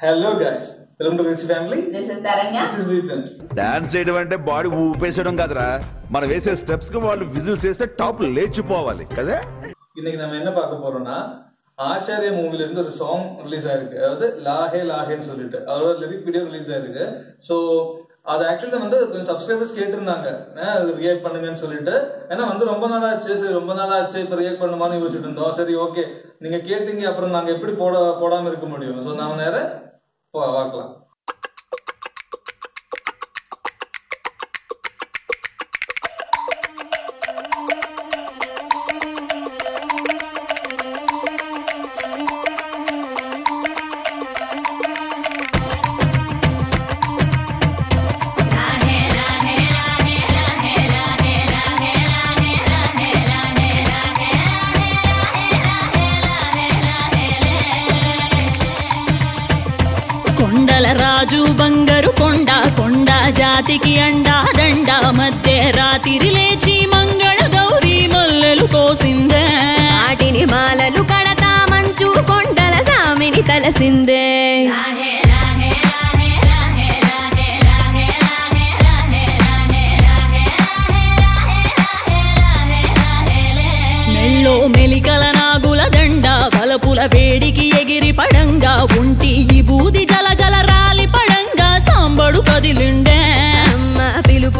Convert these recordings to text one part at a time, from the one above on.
hello guys welcome to rich family this is Taranya this is weekend dance చేయడం అంటే body ఊపేసడం కాదురా మనం వేసే స్టెప్స్ కి వాళ్ళు విజిల్స్ చేస్తే టాప్ లేచిపోవాలి కదా இன்னைக்கு நம்ம என்ன பார்க்க போறோம்னா ஆச்சாரிய மூவில இருந்து ஒரு சாங் ரிலீஸ் ஆயிருக்கு அதாவது லாஹே லாஹேன்னு சொல்லிட்டு அதோட லிரிக் வீடியோ ரிலீஸ் ஆயிருக்கு ஸோ அது ஆக்சுவலி வந்து கொஞ்சம் சப்ஸ்கிரைபர்ஸ் கேட்டிருந்தாங்க அஹ் அது ரியாக்ட் பண்ணுங்கன்னு சொல்லிட்டு ஏன்னா வந்து ரொம்ப நாள் ஆச்சு சரி ரொம்ப நாள் ஆச்சு இப்போ ரியாக்ட் பண்ணுமான்னு யோசிச்சுட்டு இருந்தோம் சரி ஓகே நீங்க கேட்டீங்க அப்புறம் நாங்க எப்படி போட போடாம இருக்க முடியும் ஸோ நாம நேரம் pagarla. రాజు బంగారు కొండ కొండ జాతికి అండా దండ. మధ్య రాత్రి లేచి మంగళ గౌరీ మల్లెలు కోసిందే. వాటిని మాలలు కడతా మంచు కొండల సామిని తలసిందే.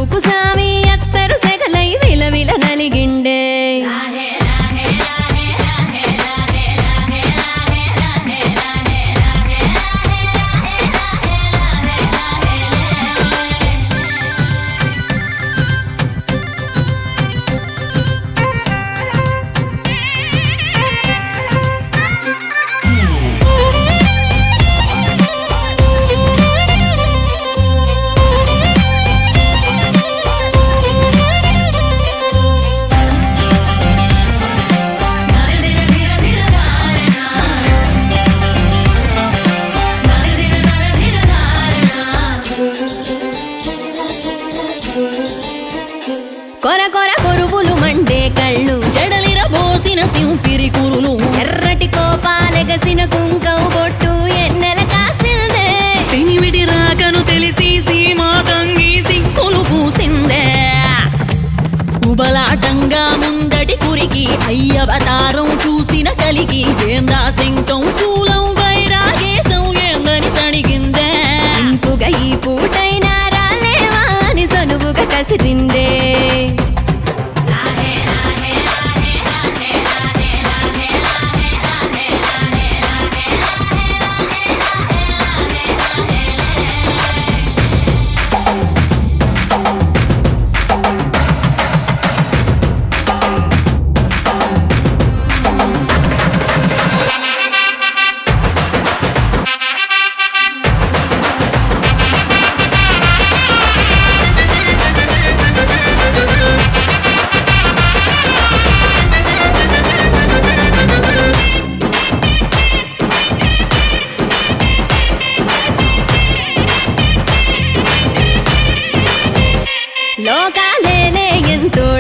Cause I'm you.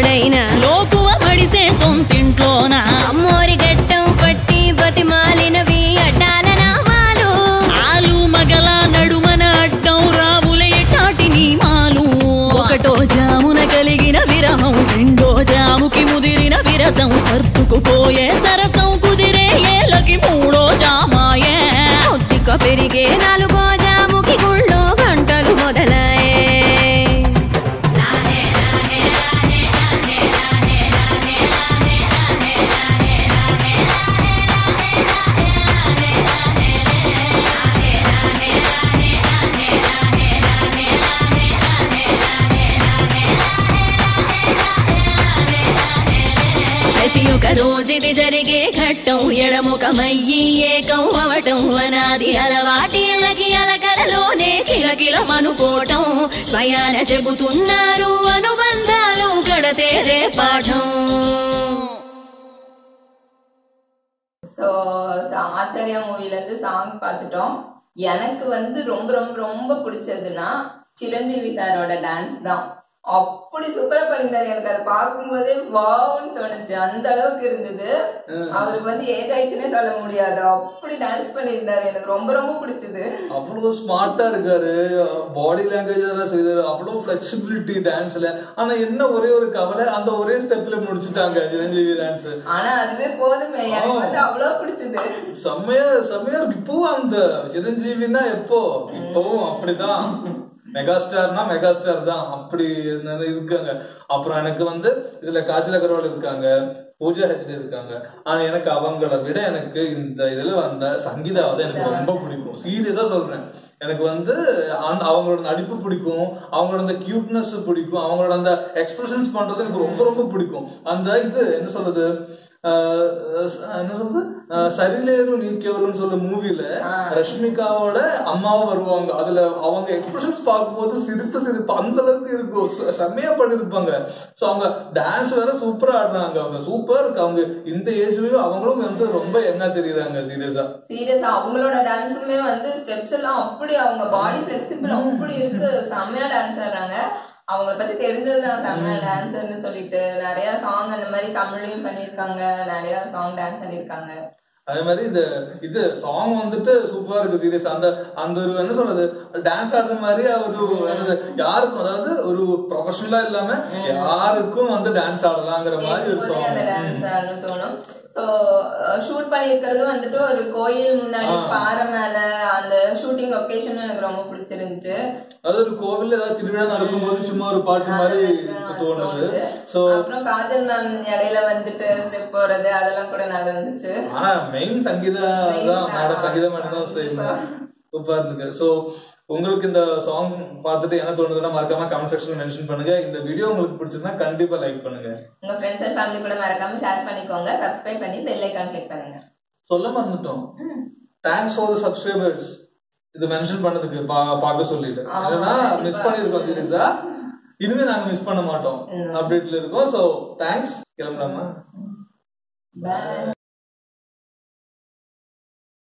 ఎంతోడైనా లోకువ మడిసే సొంతింట్లోన. అమ్మోరి గట్టం పట్టి బతిమాలినవి అడ్డాల నామాలు. ఆలు మగల నడుమన అడ్డం రావులే టాటి నీమాలు. ఒకటో జామున కలిగిన విరహం రెండో జాముకి ముదిరిన విరసం సర్దుకుపోయే సరసం కుదిరే ఏలకి మూడో జామాయే. పెరిగే నాలుగో ప్రతి ఒక్క రోజుది జరిగే ఘట్టం ఎడముఖమయ్యి ఏకం అవటం అనాది అలవాటిళ్ళకి అలకలలోనే కిలకిలమనుకోవటం స్వయాన చెబుతున్నారు అనుబంధాలు గడతేరే పాఠం ஸோ ஆச்சாரியா மூவில இருந்து சாங் பார்த்துட்டோம் எனக்கு வந்து ரொம்ப ரொம்ப ரொம்ப பிடிச்சதுன்னா சிரஞ்சீவி சாரோட டான்ஸ் தான் அப்படி சூப்பரா பண்ணியிருந்தாரு எனக்கு அதை பார்க்கும்போதே வாவ்னு தோணுச்சு. அந்த அளவுக்கு இருந்தது. அவருக்கு வந்து ஏஜ் ஆயிடுச்சுன்னே சொல்ல முடியாது. அப்படி டான்ஸ் பண்ணியிருந்தாரு. எனக்கு ரொம்ப ரொம்ப பிடிச்சது. அவ்வளவு ஸ்மார்ட்டா இருக்காரு. பாடி லாங்குவேஜ் எல்லாம் செய்தாரு. அவ்வளவு ஃபிளெக்சிபிலிட்டி டான்ஸ்ல ஆனா என்ன ஒரே ஒரு கவலை அந்த ஒரே ஸ்டெப்ல முடிச்சுட்டாங்க சிரஞ்சீவி டான்ஸ் ஆனா அதுவே போதுமே. எனக்கு வந்து அவ்வளவு பிடிச்சது. செம்மையா செம்மையா இருக்கு இப்பவும் அந்த சிரஞ்சீவினா எப்போ? இப்பவும் அப்படிதான். மெகாஸ்டார்னா மெகாஸ்டார் தான். அப்படி இருக்காங்க. அப்புறம் எனக்கு வந்து இதுல காஜல் அகர்வால் இருக்காங்க. பூஜா ஹெச்டி இருக்காங்க. ஆனா எனக்கு அவங்கள விட எனக்கு இந்த இதுல வந்த சங்கீதாவை தான் எனக்கு ரொம்ப பிடிக்கும். சீரியஸா சொல்றேன். எனக்கு வந்து அந்த அவங்களோட நடிப்பு பிடிக்கும். அவங்களோட அந்த கியூட்னஸ் பிடிக்கும். அவங்களோட அந்த எக்ஸ்பிரஷன்ஸ் பண்றது எனக்கு ரொம்ப ரொம்ப பிடிக்கும். அந்த இது என்ன சொல்றது? என்ன சொல்றது? ஆஹ் சரிலேரு நீக்கவருன்னு சொல்ல மூவில ரஷ்மிகாவோட அம்மாவை வருவாங்க. அதுல அவங்க எக்ஸ்பிரஷன்ஸ் பார்க்கும்போது சிரிப்பு சிரிப்பு அந்த அளவுக்கு இருக்கும். செம்மையா பண்ணிருப்பாங்க. சோ அவங்க டான்ஸ் வேற சூப்பரா ஆடுறாங்க. அவங்க சூப்பர் இருக்கு. அவங்க இந்த ஏஜ்லயும் அவங்களும் வந்து ரொம்ப எங்கா தெரியுறாங்க சீரியஸா? சீரியஸா அவங்களோட டான்ஸுமே வந்து ஸ்டெப்ஸ் எல்லாம் அப்படி அவங்க பாடி ஃபிளெக்சிபிள் அப்படி இருக்கு. செம்மையா டான்ஸ் ஆடுறாங்க. அவங்கள பத்தி தெரிஞ்சதுதான் செம்மையா டான்ஸர்னு சொல்லிட்டு. நிறைய சாங் அந்த மாதிரி தமிழ்லயும் பண்ணிருக்காங்க நிறைய சாங் டான்ஸ் பண்ணிருக்காங்க அதே மாதிரி இது இது சாங் வந்துட்டு சூப்பரா இருக்கு சீரியஸ் அந்த அந்த ஒரு என்ன சொல்றது டான்ஸ் ஆடுற மாதிரி ஒரு என்னது யாருக்கும் அதாவது ஒரு ப்ரொஃபஷனலா இல்லாம யாருக்கும் வந்து டான்ஸ் ஆடலாங்கிற மாதிரி ஒரு சாங் ஷூட் பண்ணியிருக்கிறது வந்துட்டு ஒரு கோயில் முன்னாடி. பாறை மேல அந்த ஷூட்டிங் லொகேஷன் எனக்கு ரொம்ப பிடிச்சிருந்துச்சு. அது ஒரு கோவில்ல ஏதாவது திருவிழா நடக்கும்போது சும்மா ஒரு பாட்டு மாதிரி தோணுது. சோ அப்புறம் காஜல் மேம் இடையில வந்துட்டு ஸ்டெப் போறது அதெல்லாம் கூட நல்லா இருந்துச்சு ஆனா மெயின் சங்கீதா தான். மேடம் சங்கீதா மேடம் தான் செய்யணும் சூப்பரா இருந்துக்கு சோ உங்களுக்கு இந்த சாங் பார்த்துட்டு என்ன தோணுதுன்னா மறக்காம கமெண்ட் செக்ஷன்ல மென்ஷன் பண்ணுங்க. இந்த வீடியோ உங்களுக்கு பிடிச்சிருந்தா கண்டிப்பா லைக் பண்ணுங்க. உங்க ஃப்ரெண்ட்ஸ் அண்ட் ஃபேமிலி கூட மறக்காம ஷேர் பண்ணிக்கோங்க. சப்ஸ்கிரைப் பண்ணி பெல் ஐக்கான் கிளிக் பண்ணுங்க. சொல்ல மறந்துட்டோம். தேங்க்ஸ் ஃபார் த சப்ஸ்கிரைபர்ஸ் இது மென்ஷன் பண்ணதுக்கு பா- பார்க்க சொல்லிட்டு. ஏன்னா. மிஸ் பண்ணிருக்கோம் சீரியஸா இனிமே நாங்க மிஸ் பண்ண மாட்டோம். அப்டேட்ல இருக்கோம். சோ தேங்க்ஸ் கிளம்பலாமா?